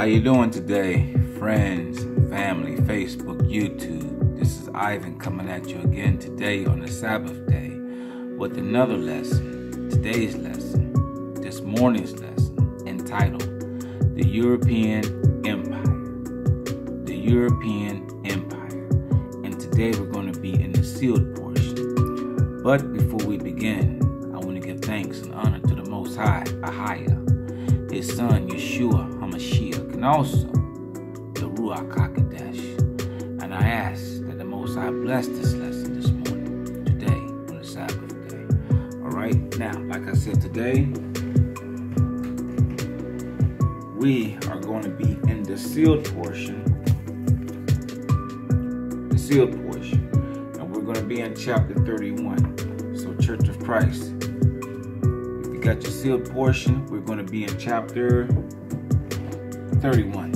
How you doing today, friends, family, Facebook, YouTube? This is Ivan coming at you again today on the Sabbath day with another lesson. Today's lesson, this morning's lesson, entitled The European Empire. The European Empire. And today we're going to be in the sealed portion. But before we begin, I want to give thanks and honor to the Most High, Ahaya, His Son, Yeshua and also the Ruach HaKodesh. And I ask that the Most High bless this lesson this morning, today, on the Sabbath day. All right, now, like I said, today we are going to be in the sealed portion. The sealed portion. And we're going to be in chapter 31. So, Church of Christ, if you got your sealed portion, we're going to be in chapter 31.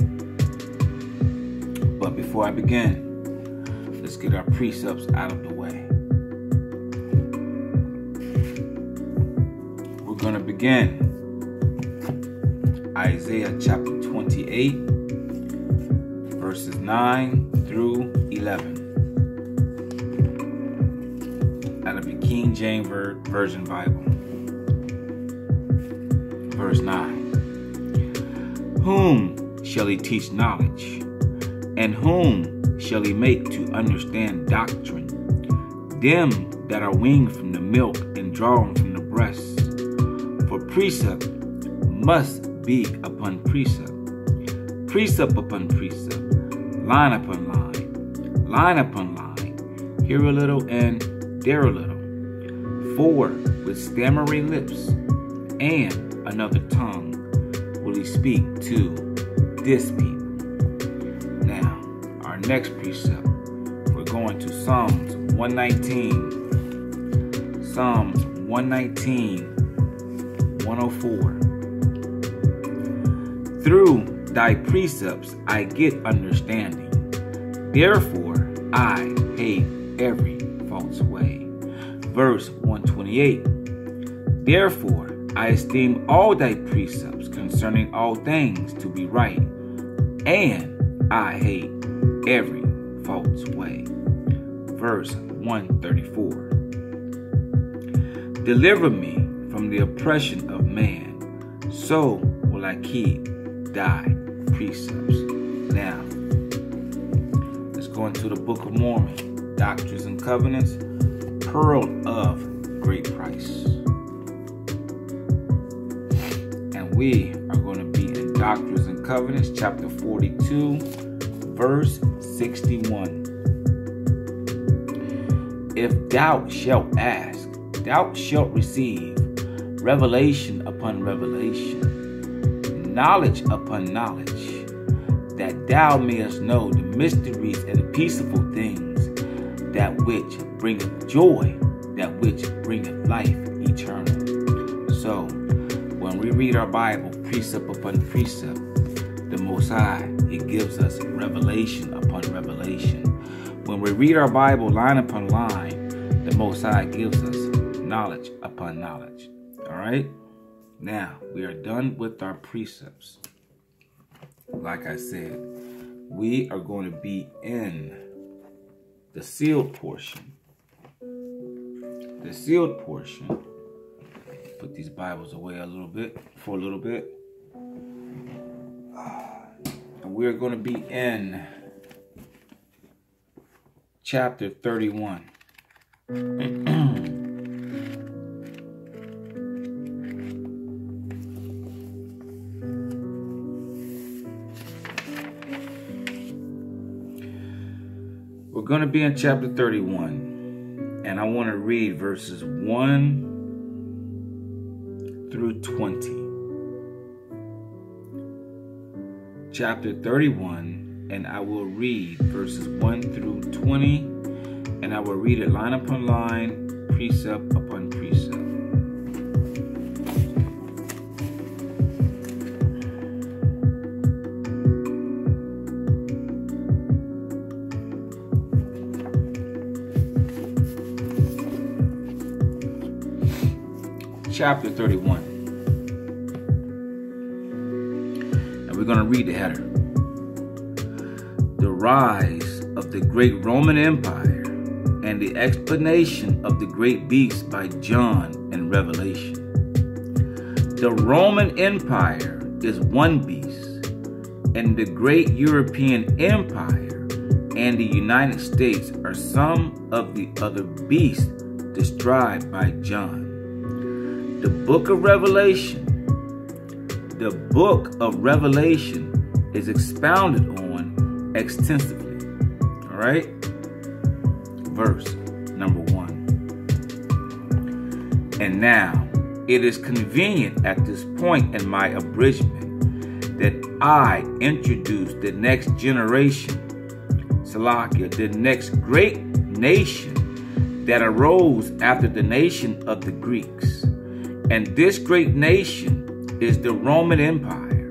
But before I begin, let's get our precepts out of the way. We're going to begin Isaiah chapter 28, verses 9 through 11. Out of the King James Version Bible. Verse 9. Whom shall he teach knowledge? And whom shall he make to understand doctrine? Them that are weaned from the milk and drawn from the breast. For precept must be upon precept, precept upon precept, line upon line, line upon line, here a little and there a little. For with stammering lips and another tongue will he speak to this people. Now, our next precept, we're going to Psalms 119. Psalms 119, 104. Through thy precepts I get understanding. Therefore I hate every false way. Verse 128. Therefore I esteem all thy precepts concerning all things to be right, and I hate every false way. Verse 134. Deliver me from the oppression of man, so will I keep thy precepts. Now, let's go into the Book of Mormon, Doctrines and Covenants, Pearl of Great Price. And we Doctrines and Covenants, chapter 42, verse 61. If thou shalt ask, thou shalt receive revelation upon revelation, knowledge upon knowledge, that thou mayest know the mysteries and the peaceful things, that which bringeth joy, that which bringeth life eternal. So, when we read our Bible, precept upon precept, the Most High, He gives us revelation upon revelation. When we read our Bible line upon line, the Most High gives us knowledge upon knowledge. All right? Now, we are done with our precepts. Like I said, we are going to be in the sealed portion. The sealed portion. Put these Bibles away a little bit, for a little bit. And we're going to be in chapter 31. We're going to be in chapter 31, and I want to read verses 1 through 20. Chapter 31, and I will read verses 1 through 20, and I will read it line upon line, precept upon precept. chapter 31. Going to read the header. The rise of the great Roman Empire and the explanation of the great beast by John in Revelation. The Roman Empire is one beast, and the great European Empire and the United States are some of the other beasts described by John. The book of Revelation, the book of Revelation is expounded on extensively. All right? Verse number one. And now, it is convenient at this point in my abridgment that I introduce the next generation, Salakia, the next great nation that arose after the nation of the Greeks. And this great nation is the Roman Empire,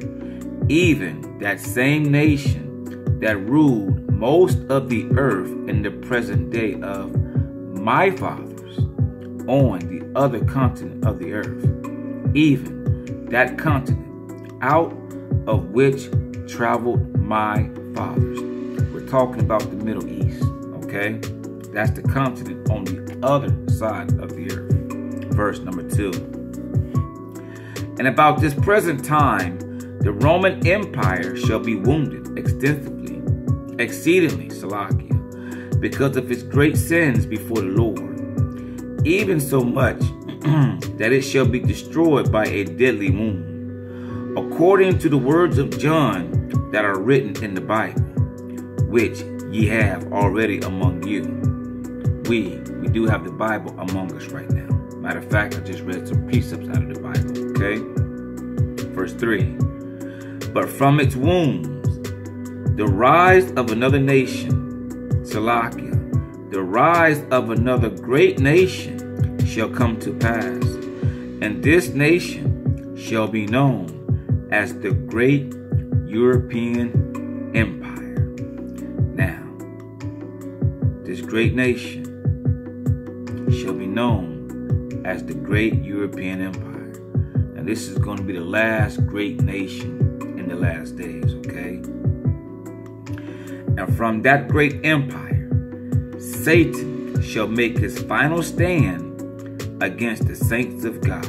even that same nation that ruled most of the earth in the present day of my fathers on the other continent of the earth, even that continent out of which traveled my fathers. We're talking about the Middle East, okay? That's the continent on the other side of the earth. Verse number two. And about this present time, the Roman Empire shall be wounded extensively, exceedingly, Salakia, because of its great sins before the Lord even so much that it shall be destroyed by a deadly wound, according to the words of John that are written in the Bible, which ye have already among you. We, we do have the Bible among us right now. Matter of fact, I just read some precepts out of the Bible, okay? Verse 3 But from its wounds, the rise of another nation, Salakia, the rise of another great nation shall come to pass, and this nation shall be known as the great European Empire. Now, this great nation shall be known as the great European Empire. And this is going to be the last great nation in the last days, okay? And from that great empire, Satan shall make his final stand against the saints of God.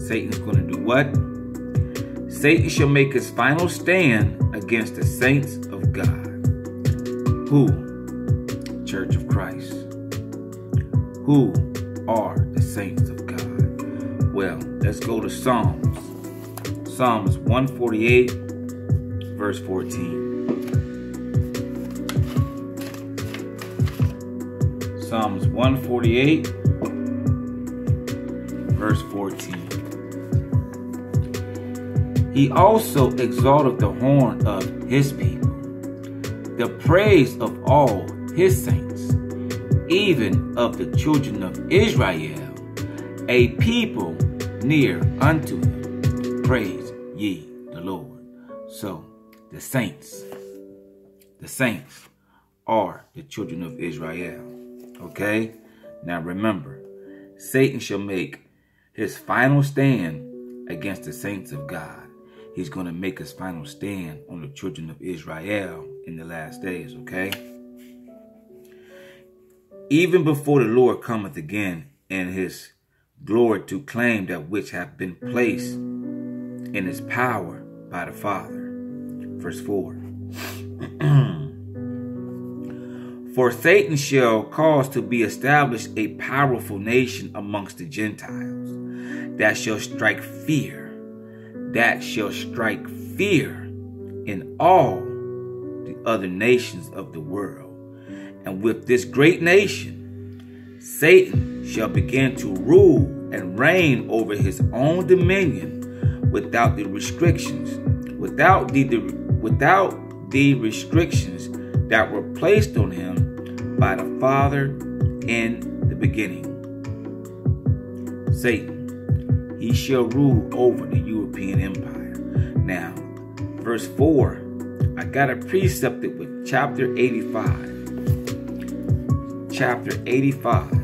Satan's going to do what? Satan shall make his final stand against the saints of God. Who? Church of Christ. Who are the saints of? Well, let's go to Psalms. Psalms 148, verse 14. Psalms 148, verse 14. He also exalted the horn of his people, the praise of all his saints, even of the children of Israel, a people near unto him. Praise ye the Lord. So, the saints, the saints are the children of Israel. Okay? Now remember, Satan shall make his final stand against the saints of God. He's going to make his final stand on the children of Israel in the last days, okay? Even before the Lord cometh again in his glory to claim that which hath been placed in his power by the Father. Verse 4. For Satan shall cause to be established a powerful nation amongst the Gentiles, that shall strike fear, that shall strike fear in all the other nations of the world. And with this great nation, Satan shall begin to rule and reign over his own dominion without the restrictions, without the, the without the restrictions that were placed on him by the Father in the beginning. Satan, he shall rule over the European Empire. Now, verse 4, I got a precept with chapter 85. Chapter 85,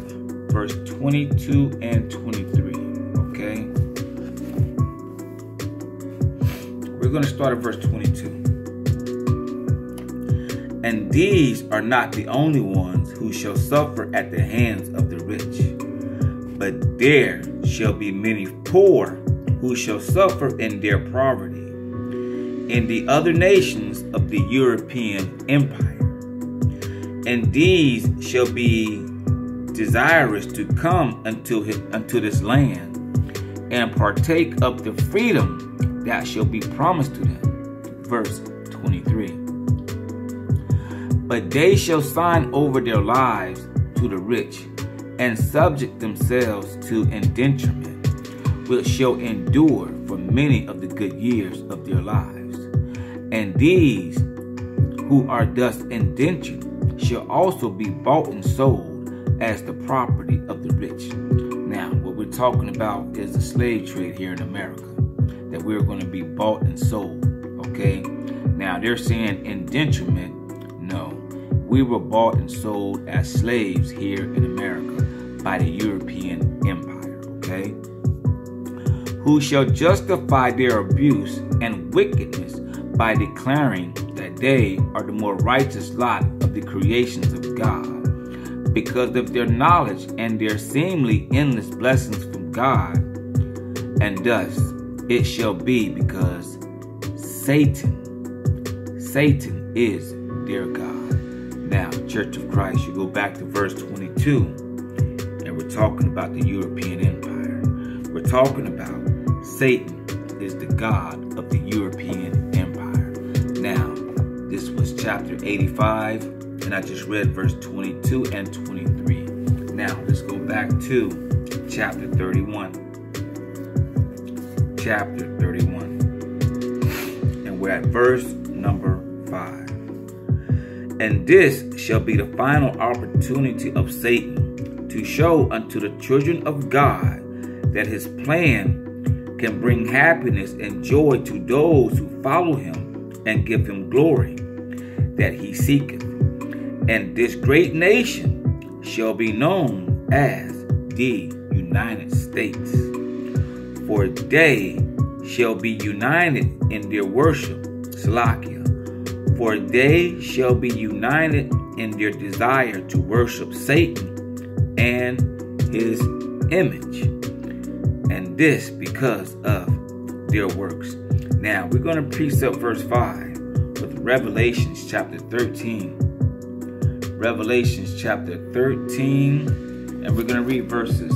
verse 22 and 23. Okay? we're going to start at verse 22. And these are not the only ones who shall suffer at the hands of the rich, but there shall be many poor who shall suffer in their poverty in the other nations of the European Empire. And these shall be desirous to come unto, his, unto this land and partake of the freedom that shall be promised to them. Verse 23. But they shall sign over their lives to the rich and subject themselves to indenturement, which shall endure for many of the good years of their lives. And these who are thus indentured shall also be bought and sold as the property of the rich. Now, what we're talking about is the slave trade here in America, that we're going to be bought and sold. Okay? Now, they're saying indenturement. No, we were bought and sold as slaves here in America by the European Empire. Okay? Who shall justify their abuse and wickedness by declaring that they are the more righteous lot of the creations of God because of their knowledge and their seemingly endless blessings from God. And thus it shall be because Satan, Satan is their God. Now, Church of Christ, you go back to verse 22, and we're talking about the European Empire. We're talking about Satan is the God of the European Empire. Now, this was chapter 85 and I just read verse 22 and 23. Now, let's go back to chapter 31. Chapter 31. And we're at verse number 5. And this shall be the final opportunity of Satan to show unto the children of God that his plan can bring happiness and joy to those who follow him and give him glory that he seeketh and this great nation shall be known as the United States. For they shall be united in their worship, Salakia. For they shall be united in their desire to worship Satan and his image. And this because of their works. Now we're going to precept verse 5 with Revelations chapter 13 Revelations chapter 13, and we're going to read verses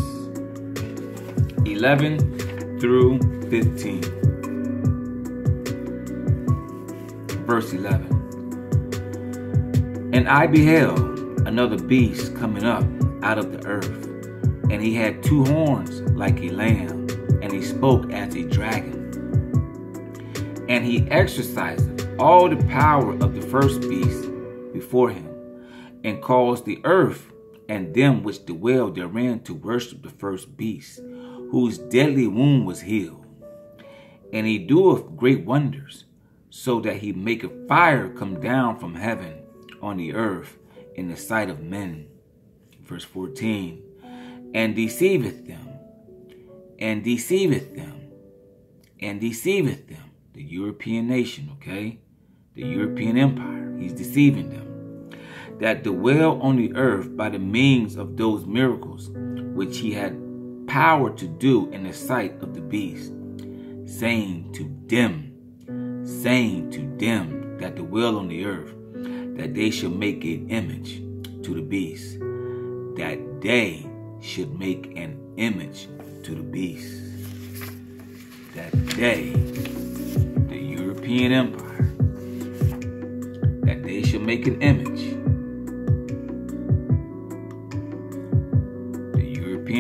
11 through 15. Verse 11. And I beheld another beast coming up out of the earth, and he had two horns like a lamb, and he spoke as a dragon. And he exercised all the power of the first beast before him and caused the earth and them which dwell therein to worship the first beast, whose deadly wound was healed. And he doeth great wonders, so that he maketh fire come down from heaven on the earth in the sight of men. Verse 14. And deceiveth them, and deceiveth them, and deceiveth them. The European nation, okay? The European empire. He's deceiving them that dwell on the earth by the means of those miracles which he had power to do in the sight of the beast, saying to them, saying to them that dwell on the earth, that they should make an image to the beast, that they should make an image to the beast, that they, the European Empire, that they should make an image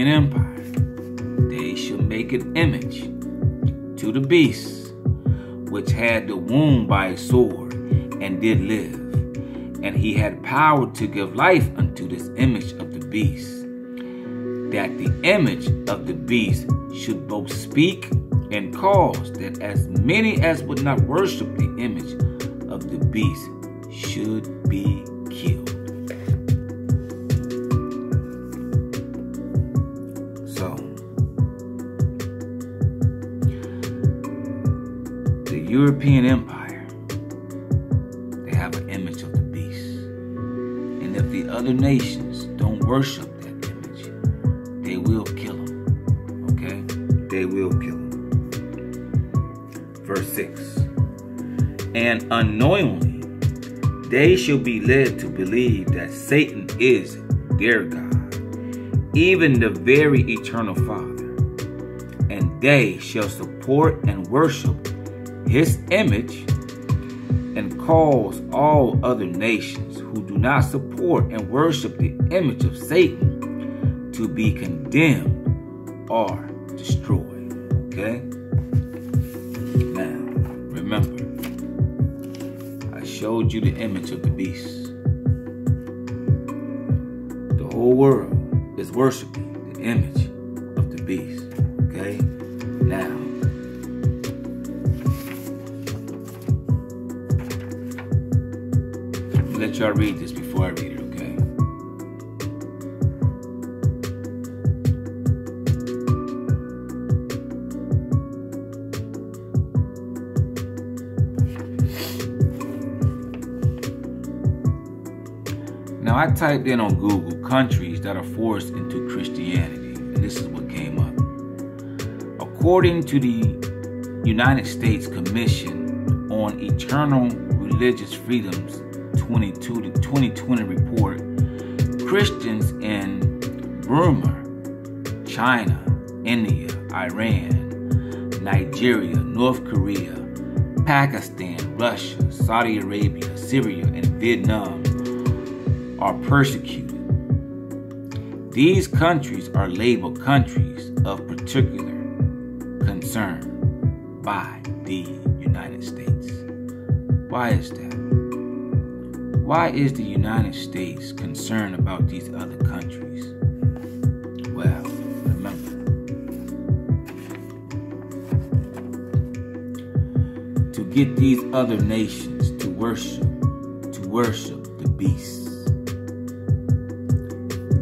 European Empire, they shall make an image to the beast, which had the wound by a sword, and did live. And he had power to give life unto this image of the beast, that the image of the beast should both speak and cause that as many as would not worship the image of the beast European Empire, they have an image of the beast. And if the other nations don't worship that image, they will kill them. Okay? They will kill them. Verse 6 And unknowingly, they shall be led to believe that Satan is their God, even the very eternal Father. And they shall support and worship his image and calls all other nations who do not support and worship the image of Satan to be condemned or destroyed. Okay? Now, remember, I showed you the image of the beast. The whole world is worshiping the image y'all read this before I read it, okay? Now, I typed in on Google countries that are forced into Christianity, and this is what came up. According to the United States Commission on International Religious Freedoms 22 to 2020 report, Christians in Burma, China, India, Iran, Nigeria, North Korea, Pakistan, Russia, Saudi Arabia, Syria, and Vietnam are persecuted. These countries are labeled countries of particular concern by the United States. Why is that? Why is the United States concerned about these other countries? Well, remember, to get these other nations to worship, to worship the beast.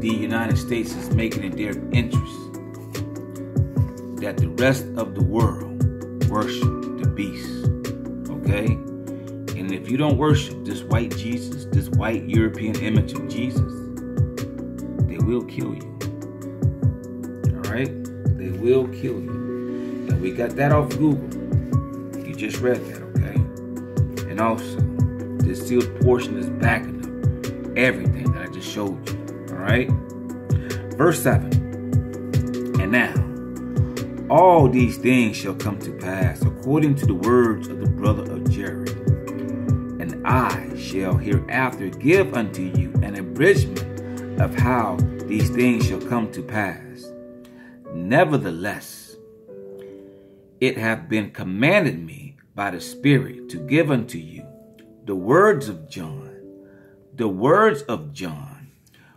The United States is making it their interest that the rest of the world worship the beast. Okay? And if you don't worship white Jesus, this white European image of Jesus, they will kill you. All right? They will kill you. And we got that off Google. You just read that, okay? And also, this sealed portion is backing up everything that I just showed you. All right? Verse 7. And now, all these things shall come to pass according to the words of the brother of Jared. And I shall hereafter give unto you an abridgment of how these things shall come to pass. Nevertheless, it hath been commanded me by the Spirit to give unto you the words of John, the words of John,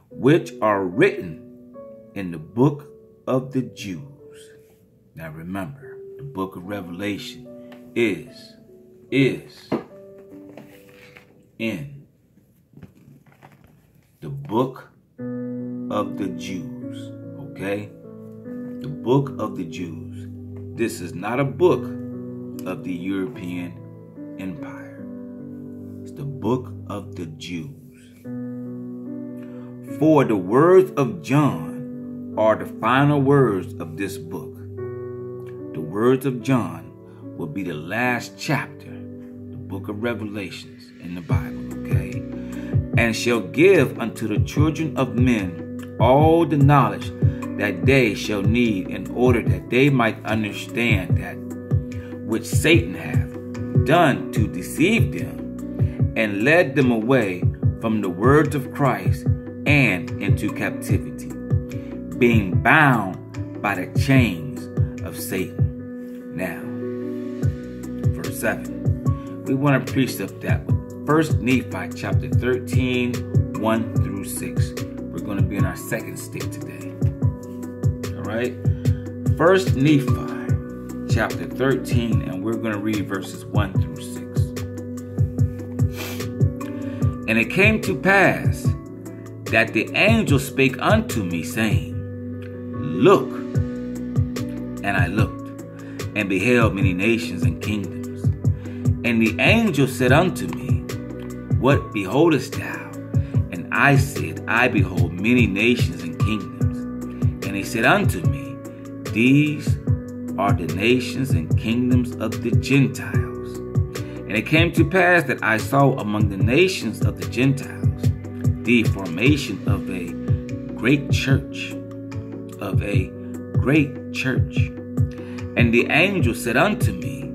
which are written in the book of the Jews. Now remember, the book of Revelation is, is in the book of the Jews. Okay? The book of the Jews. This is not a book of the European Empire. It's the book of the Jews. For the words of John are the final words of this book. The words of John will be the last chapter, book of Revelations in the Bible, okay? And shall give unto the children of men all the knowledge that they shall need in order that they might understand that which Satan hath done to deceive them and led them away from the words of Christ and into captivity, being bound by the chains of Satan. Now, verse 7. We want to preach precept that 1 Nephi chapter 13, 1 through 6. We're going to be in our second stick today. All right? First Nephi chapter 13, and we're going to read verses 1 through 6. And it came to pass that the angel spake unto me, saying, Look. And I looked, and beheld many nations and kingdoms, And the angel said unto me, What beholdest thou? And I said, I behold many nations and kingdoms. And he said unto me, These are the nations and kingdoms of the Gentiles. And it came to pass that I saw among the nations of the Gentiles the formation of a great church, of a great church. And the angel said unto me,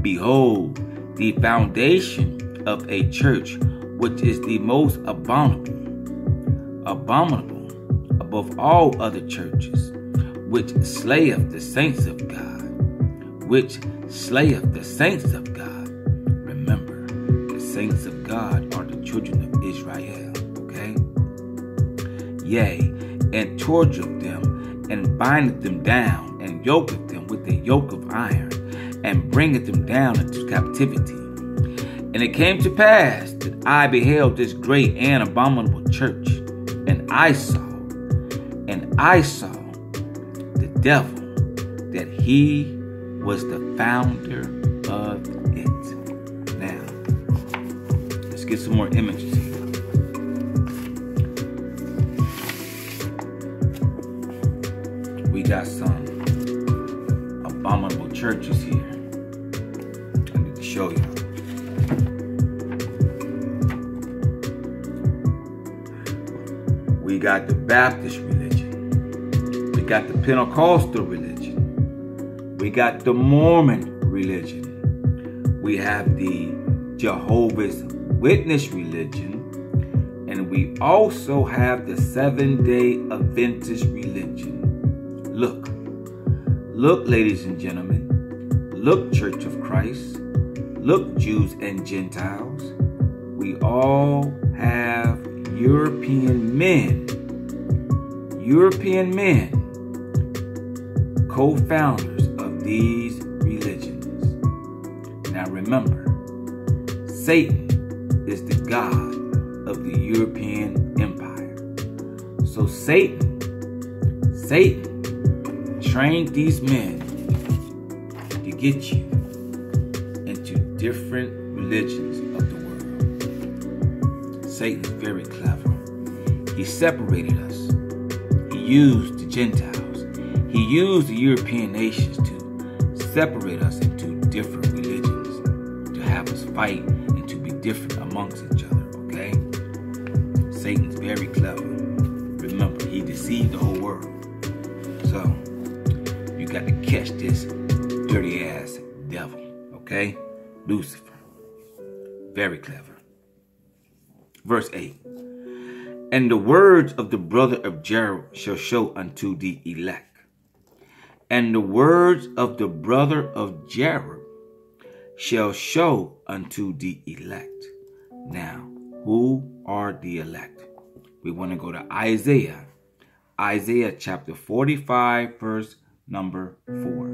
Behold, the foundation of a church which is the most abominable, abominable above all other churches, which slayeth the saints of God, which slayeth the saints of God. Remember, the saints of God are the children of Israel, okay? Yea, and tortureth them, and bindeth them down, and yoketh them with the yoke of iron, and bringeth them down into captivity. And it came to pass that I beheld this great and abominable church, and I saw, and I saw the devil, that he was the founder of it. Now, let's get some more images here. We got some abominable churches here. Got the Baptist religion. We got the Pentecostal religion. We got the Mormon religion. We have the Jehovah's Witness religion. And we also have the Seven Day Adventist religion. Look, look, ladies and gentlemen. Look, Church of Christ. Look, Jews and Gentiles. We all have European men, European men, co founders of these religions. Now remember, Satan is the God of the European Empire. So Satan, Satan trained these men to get you into different religions world. Satan's very clever. He separated us. He used the Gentiles. He used the European nations to separate us into different religions, to have us fight and to be different amongst each other, okay? Satan's very clever. Remember, he deceived the whole world. So, you got to catch this dirty ass devil, okay? Lucifer. Very clever. Verse 8 And the words of the brother of Jared shall show unto the elect. And the words of the brother of Jared shall show unto the elect. Now, who are the elect? We want to go to Isaiah. Isaiah chapter 45, verse number 4.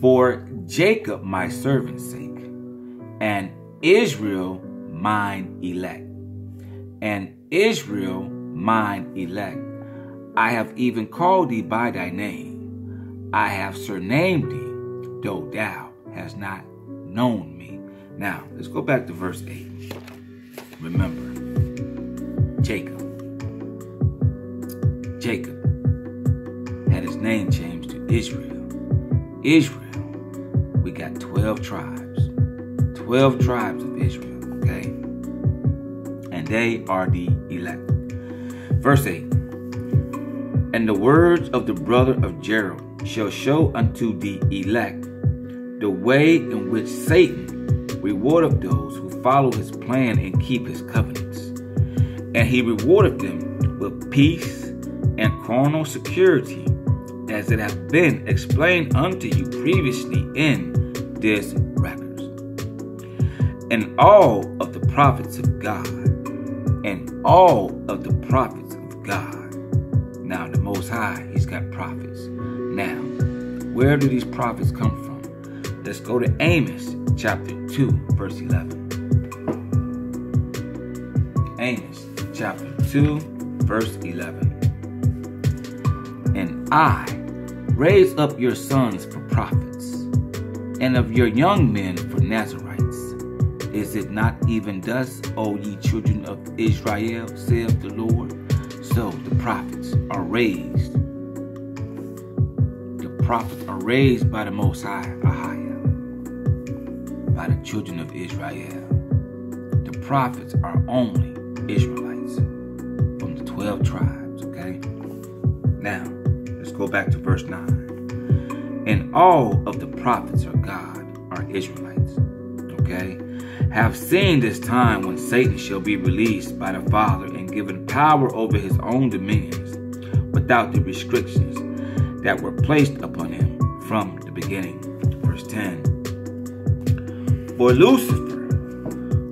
For Jacob my servant's sake, and Israel mine elect, and Israel mine elect, I have even called thee by thy name. I have surnamed thee, though thou hast not known me. Now, let's go back to verse 8. Remember, Jacob. Jacob had his name changed to Israel. Israel, we got 12 tribes. 12 tribes of Israel, okay? And they are the elect. Verse 8 And the words of the brother of Jared shall show unto the elect the way in which Satan rewardeth those who follow his plan and keep his covenants. And he rewarded them with peace and carnal security, as it hath been explained unto you previously in this. And all of the prophets of God, and all of the prophets of God. Now, the Most High, He's got prophets. Now, where do these prophets come from? Let's go to Amos chapter 2, verse 11. Amos chapter 2, verse 11. And I Raise up your sons for prophets, and of your young men for Nazarites. Is it not even thus, O ye children of Israel, saith the Lord? So the prophets are raised. The prophets are raised by the Most High, Ahia, by the children of Israel. The prophets are only Israelites from the 12 tribes, okay? Now, let's go back to verse 9. And all of the prophets of God are Israelites, okay? Have seen this time when Satan shall be released by the Father and given power over his own dominions without the restrictions that were placed upon him from the beginning. Verse 10 For Lucifer,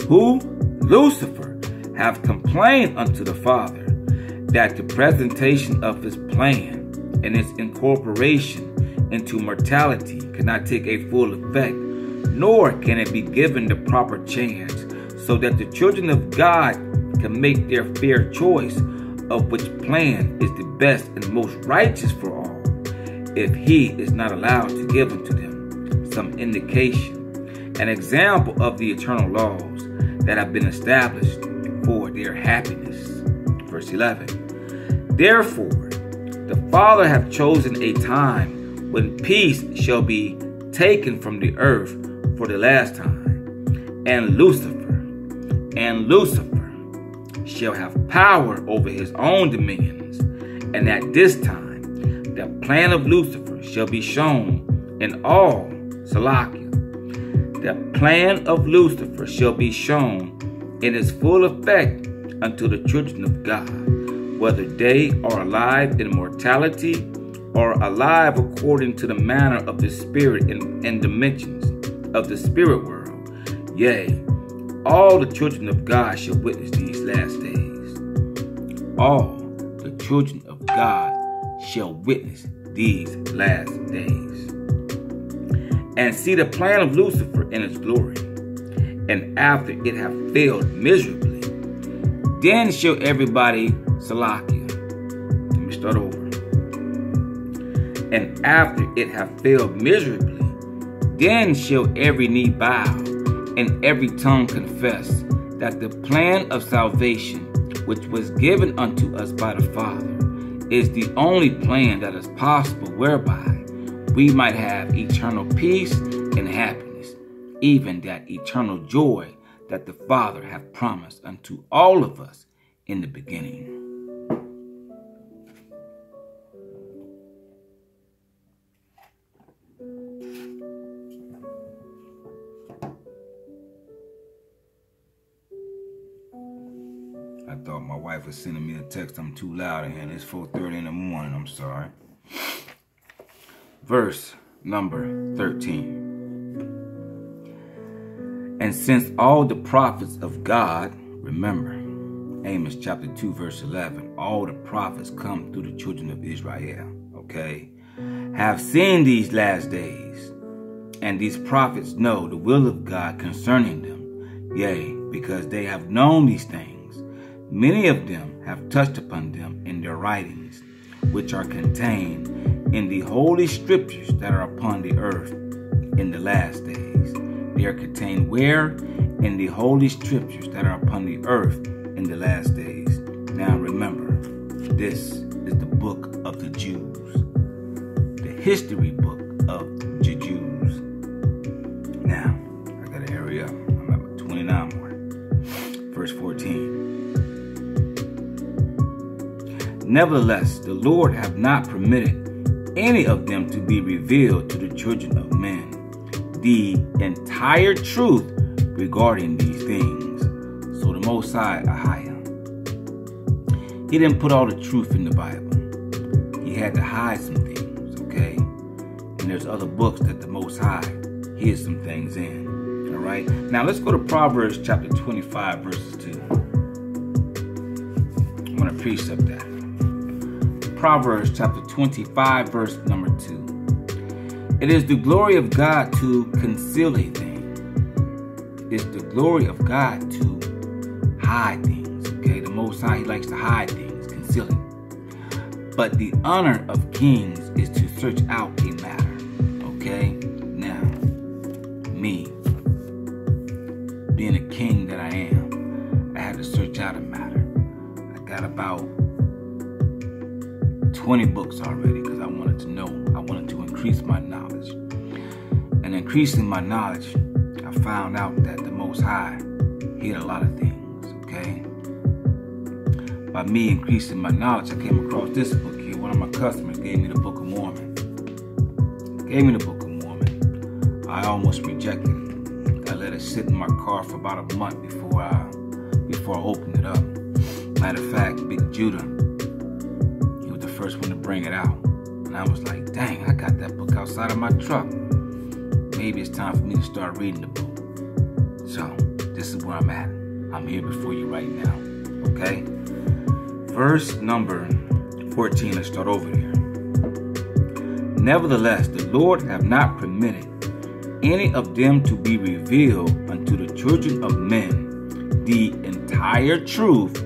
who Lucifer have complained unto the Father that the presentation of his plan and its incorporation into mortality cannot take a full effect nor can it be given the proper chance so that the children of God can make their fair choice of which plan is the best and most righteous for all, if he is not allowed to give unto them some indication, an example of the eternal laws that have been established for their happiness. Verse 11. Therefore, the Father hath chosen a time when peace shall be taken from the earth for the last time. And Lucifer, and Lucifer shall have power over his own dominions. And at this time, the plan of Lucifer shall be shown in all Salakia. The plan of Lucifer shall be shown in its full effect unto the children of God, whether they are alive in mortality or alive according to the manner of the spirit and, and dimensions of the spirit world. Yea, all the children of God shall witness these last days. All the children of God shall witness these last days. And see the plan of Lucifer in its glory. And after it have failed miserably, then shall everybody Salakia. Let me start over. And after it have failed miserably, then shall every knee bow and every tongue confess that the plan of salvation, which was given unto us by the Father, is the only plan that is possible whereby we might have eternal peace and happiness, even that eternal joy that the Father hath promised unto all of us in the beginning. Thought my wife was sending me a text. I'm too loud in here. It's 4.30 in the morning. I'm sorry. Verse number 13. And since all the prophets of God, remember, Amos chapter 2, verse 11, all the prophets come through the children of Israel, okay, have seen these last days. And these prophets know the will of God concerning them. Yea, because they have known these things Many of them have touched upon them in their writings, which are contained in the holy scriptures that are upon the earth in the last days. They are contained where? In the holy scriptures that are upon the earth in the last days. Now remember, this is the book of the Jews, the history book of Nevertheless, the Lord hath not permitted any of them to be revealed to the children of men, the entire truth regarding these things. So the Most High, Ahia, he didn't put all the truth in the Bible. He had to hide some things, okay? And there's other books that the Most High hid some things in, all right? Now let's go to Proverbs chapter 25, verses 2. I'm going to precept that. Proverbs chapter 25, verse number 2. It is the glory of God to conceal a thing. It's the glory of God to hide things. Okay, the Most High, He likes to hide things, conceal it. But the honor of kings is to search out a matter. Okay? Now, me, being a king that I am, I had to search out a matter. I got about 20 books already because I wanted to know. I wanted to increase my knowledge. And increasing my knowledge, I found out that the Most High hid a lot of things, okay? By me increasing my knowledge, I came across this book here. One of my customers gave me the Book of Mormon. Gave me the Book of Mormon. I almost rejected it. I let it sit in my car for about a month before I before I opened it up. Matter of fact, Big Judah, bring it out. And I was like, dang, I got that book outside of my truck. Maybe it's time for me to start reading the book. So, this is where I'm at. I'm here before you right now. Okay? Verse number 14, let's start over here. Nevertheless, the Lord have not permitted any of them to be revealed unto the children of men the entire truth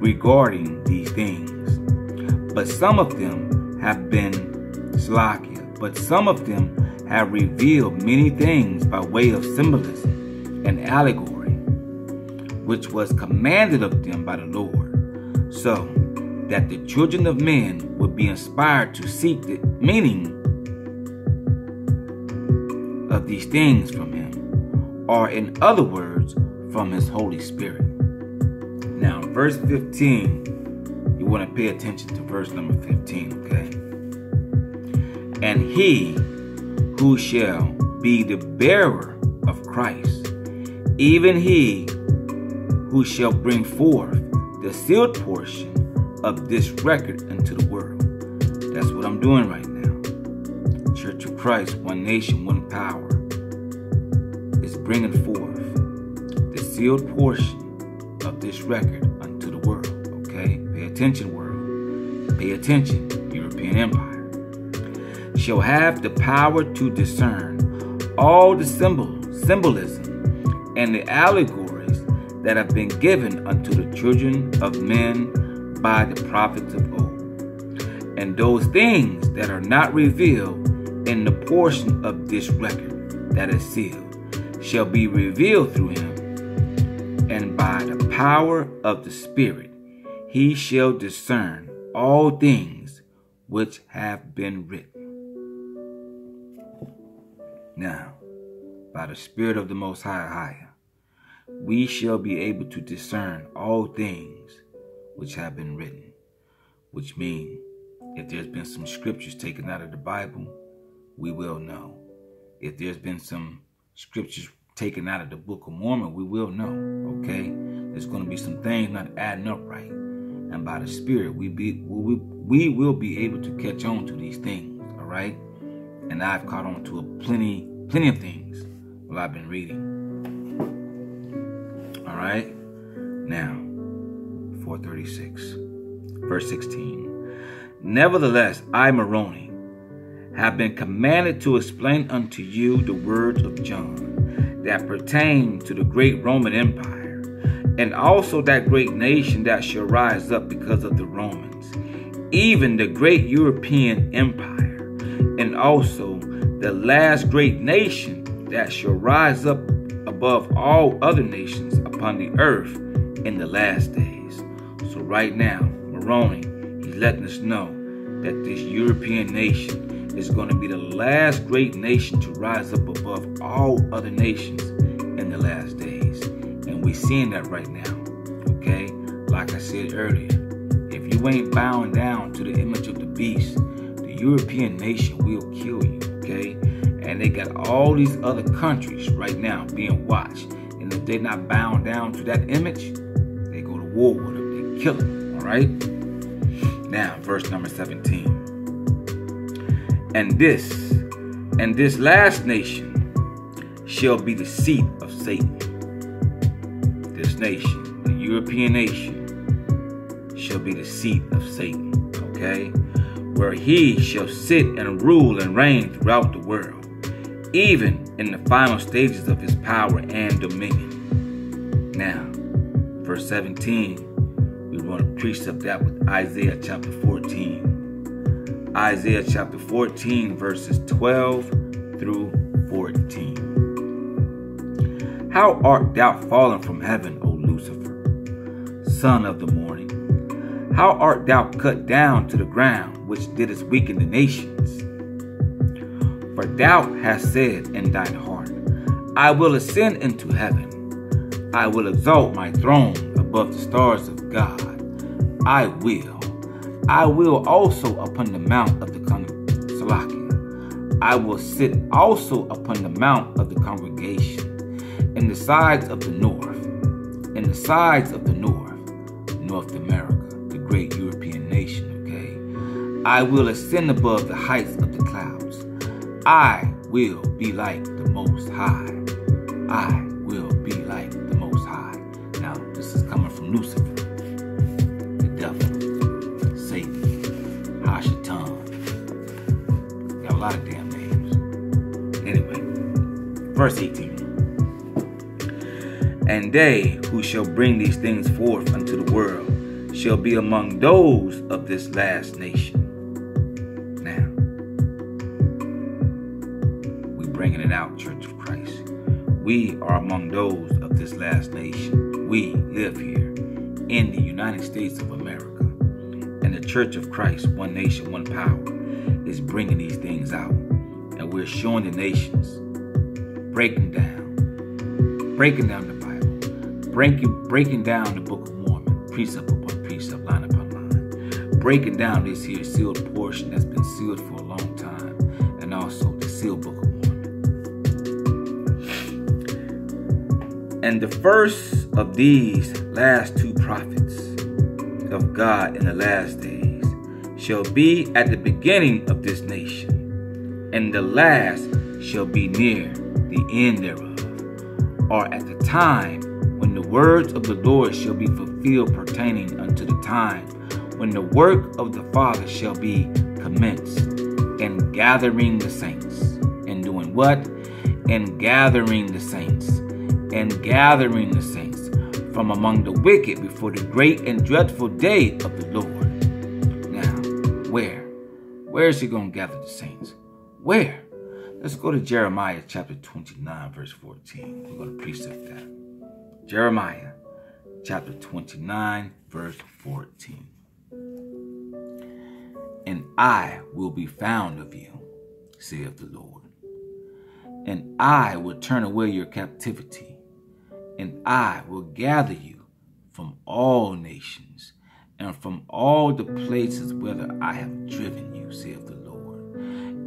regarding these things. But some of them have been Slakia, but some of them have revealed many things by way of symbolism and allegory, which was commanded of them by the Lord, so that the children of men would be inspired to seek the meaning of these things from him, or in other words, from his Holy Spirit. Now, verse 15, you want to pay attention to verse number 15, okay? And he who shall be the bearer of Christ, even he who shall bring forth the sealed portion of this record into the world. That's what I'm doing right now. Church of Christ, one nation, one power, is bringing forth the sealed portion of this record unto the world. Attention, world. Pay attention, European Empire. Shall have the power to discern all the symbol, symbolism and the allegories that have been given unto the children of men by the prophets of old. And those things that are not revealed in the portion of this record that is sealed shall be revealed through him. And by the power of the Spirit, he shall discern all things which have been written. Now, by the Spirit of the Most High, higher, we shall be able to discern all things which have been written, which mean if there's been some scriptures taken out of the Bible, we will know. If there's been some scriptures taken out of the Book of Mormon, we will know. Okay, there's going to be some things not adding up right, and by the Spirit, we be we, we will be able to catch on to these things. All right, and I've caught on to a plenty plenty of things while I've been reading. All right, now 436, verse 16. Nevertheless, I, Moroni, have been commanded to explain unto you the words of John that pertain to the great Roman Empire, and also that great nation that shall rise up because of the Romans, even the great European Empire, and also the last great nation that shall rise up above all other nations upon the earth in the last days. So, right now, Moroni, he's letting us know that this European nation is going to be the last great nation to rise up above all other nations in the last days. Seeing that right now. Okay? Like I said earlier, if you ain't bowing down to the image of the beast, the European nation will kill you. Okay? And they got all these other countries right now being watched. And if they're not bound down to that image, they go to war with them. They kill them. All right? Now, verse number 17. And this, and this last nation shall be the seat of Satan. Nation, the European nation, shall be the seat of Satan. Okay? Where he shall sit and rule and reign throughout the world, even in the final stages of his power and dominion. Now, verse 17 we want to precept that with Isaiah chapter 14. Isaiah chapter 14, verses 12 through 14. How art thou fallen from heaven, Lucifer, son of the morning? How art thou cut down to the ground, which didst weaken the nations? For thou hast said in thine heart, I will ascend into heaven. I will exalt my throne above the stars of God. I will. I will also upon the mount of the Salaki. I will sit also upon the mount of the congregation, in the sides of the north, the sides of the north, North America, the great European nation, okay? I will ascend above the heights of the clouds. I will be like the Most High. I will be like the Most High. Now, this is coming from Lucifer, the devil, Satan, Hashatan. Got a lot of damn names. Anyway, verse 18. And they who shall bring these things forth unto the world shall be among those of this last nation. Now, we're bringing it out, Church of Christ. We are among those of this last nation. We live here in the United States of America. And the Church of Christ, one nation, one power, is bringing these things out. And we're showing the nations, breaking down, breaking down the breaking, breaking down the Book of Mormon, precept upon precept, line upon line, breaking down this here sealed portion that's been sealed for a long time, and also the sealed Book of Mormon. And the first of these last two prophets of God in the last days shall be at the beginning of this nation, and the last shall be near the end thereof, or at the time words of the Lord shall be fulfilled pertaining unto the time when the work of the Father shall be commenced, in gathering the saints. And doing what? In gathering the saints and gathering the saints from among the wicked before the great and dreadful day of the Lord. Now, where? Where is he going to gather the saints? Where? Let's go to Jeremiah chapter 29, verse 14. We're going to precept that. Jeremiah chapter 29, verse 14. And I will be found of you, saith the Lord. And I will turn away your captivity and I will gather you from all nations and from all the places whither I have driven you, saith the Lord.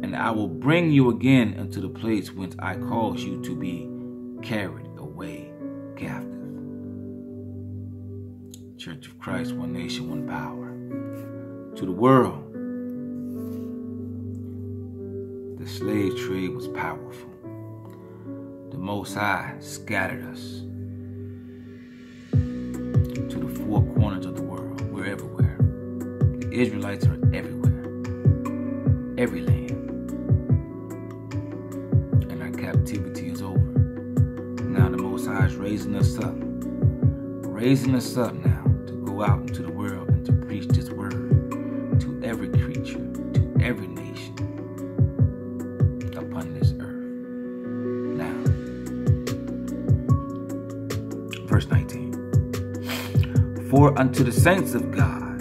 And I will bring you again into the place whence I caused you to be carried captive. Church of Christ, one nation, one power. To the world, the slave trade was powerful. The Most High scattered us to the four corners of the world. We're everywhere. The Israelites are everywhere. Every land. Raising us up. Raising us up now to go out into the world and to preach this word to every creature, to every nation upon this earth. Now, verse 19. For unto the saints of God,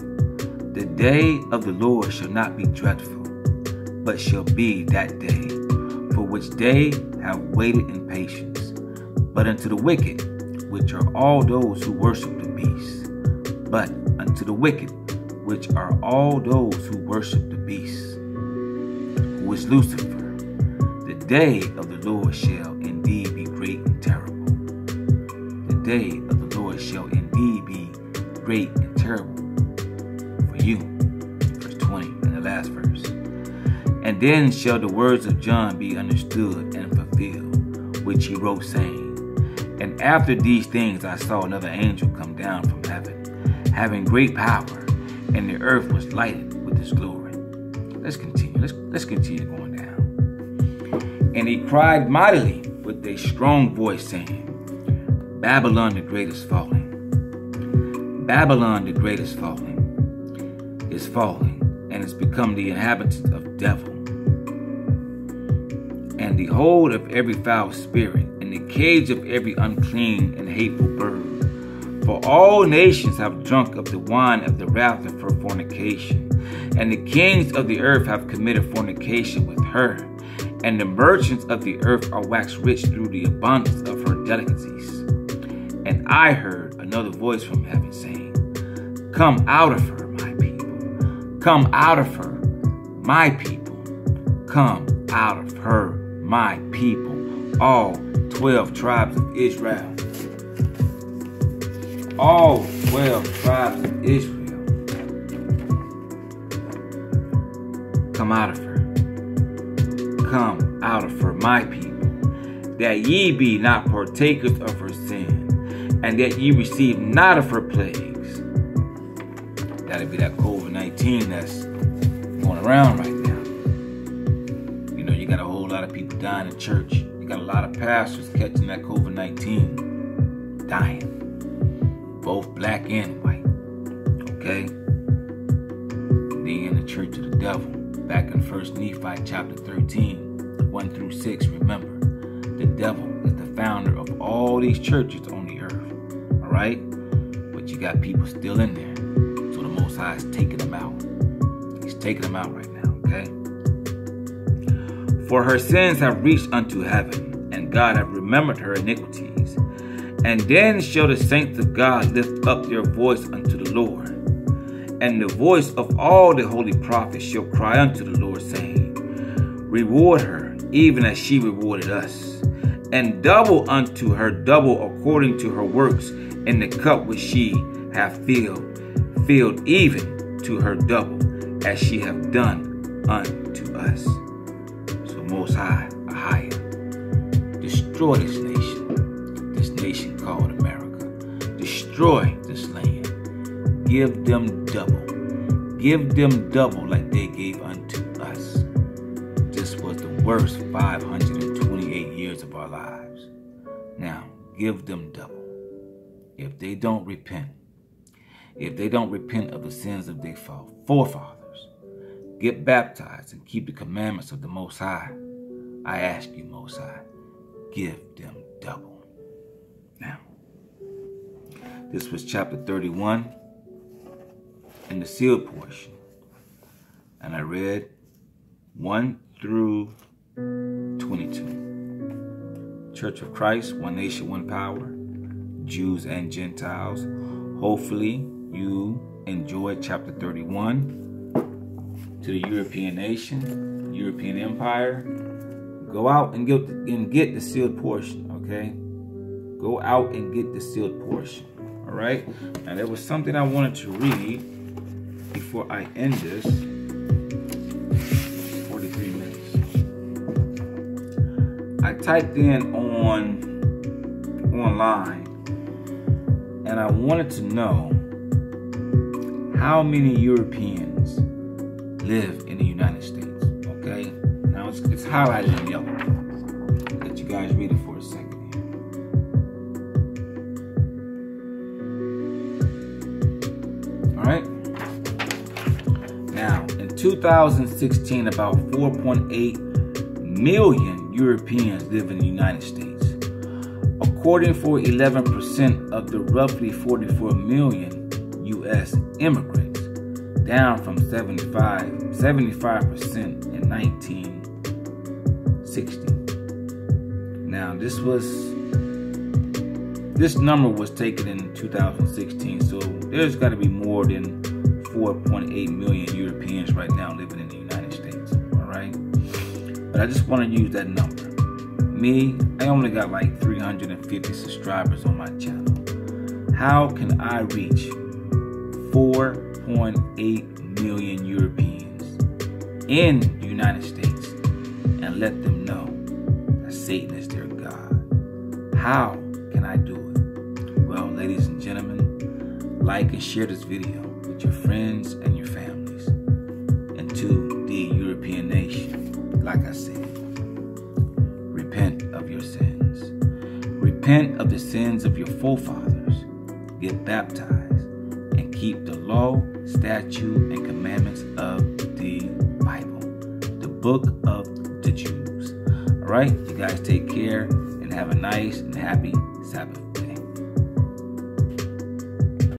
the day of the Lord shall not be dreadful, but shall be that day, for which they have waited in patience. But unto the wicked, which are all those who worship the beast, but unto the wicked, which are all those who worship the beast, who is Lucifer, the day of the Lord shall indeed be great and terrible. The day of the Lord shall indeed be great and terrible for you. Verse 20 in the last verse. And then shall the words of John be understood and fulfilled, which he wrote, saying, And after these things I saw another angel come down from heaven, having great power, and the earth was lighted with his glory. Let's continue. Let's, let's continue going down. And he cried mightily with a strong voice, saying, Babylon the great is fallen Babylon the great is falling, is falling, and has become the inhabitant of devil, and the hold of every foul spirit, the cage of every unclean and hateful bird. For all nations have drunk of the wine of the wrath of her fornication, and the kings of the earth have committed fornication with her, and the merchants of the earth are waxed rich through the abundance of her delicacies. And I heard another voice from heaven saying, Come out of her, my people. Come out of her, my people. Come out of her, my people. All 12 tribes of Israel. All 12 tribes of Israel. Come out of her. Come out of her, my people, that ye be not partakers of her sin, and that ye receive not of her plagues. That'll be that COVID 19 that's going around right now. You know, you got a whole lot of people dying in church. Got a lot of pastors catching that COVID 19, dying, both black and white. Okay? They in the church of the devil. Back in 1 Nephi chapter 13, 1 through 6, remember, the devil is the founder of all these churches on the earth. All right? But you got people still in there. So the Most High is taking them out. He's taking them out right now? For her sins have reached unto heaven, and God hath remembered her iniquities. And then shall the saints of God lift up their voice unto the Lord and the voice of all the holy prophets shall cry unto the Lord, saying, Reward her, even as she rewarded us, and double unto her double according to her works in the cup which she hath filled, filled even to her double, as she hath done unto us. Destroy this nation, this nation called America. Destroy this land give them double. Give them double like they gave unto us. This was the worst 528 years of our lives. Now, give them double. If they don't repent, if they don't repent of the sins of their forefathers, get baptized and keep the commandments of the Most High, I ask you, Most High, give them double. Now, this was chapter 31 in the sealed portion. And I read 1 through 22. Church of Christ, one nation, one power, Jews and Gentiles. Hopefully, you enjoyed chapter 31 to the European nation, European empire. Go out and get, and get the sealed portion, okay? Go out and get the sealed portion, all right? Now, there was something I wanted to read before I end this. 43 minutes. I typed in on online and I wanted to know how many Europeans live in the United States. It's, highlighted in yellow. Let you guys read it for a second. All right? Now, in 2016, about 4.8 million Europeans live in the United States. According for 11% of the roughly 44 million U.S. immigrants, down from 75, 75% in 1960. Now, this was this number was taken in 2016, so there's got to be more than 4.8 million Europeans right now living in the United States. All right. But I just want to use that number. Me, I only got like 350 subscribers on my channel. How can I reach 4.8 million Europeans in the United States and let them know that Satan is their God? How can I do it? Well, ladies and gentlemen, like and share this video with your friends and your families and to the European nation. Like I said, repent of your sins. Repent of the sins of your forefathers. Get baptized and keep the law, statute, and commandments of the Bible, the book of. All right, you guys take care and have a nice and happy Sabbath.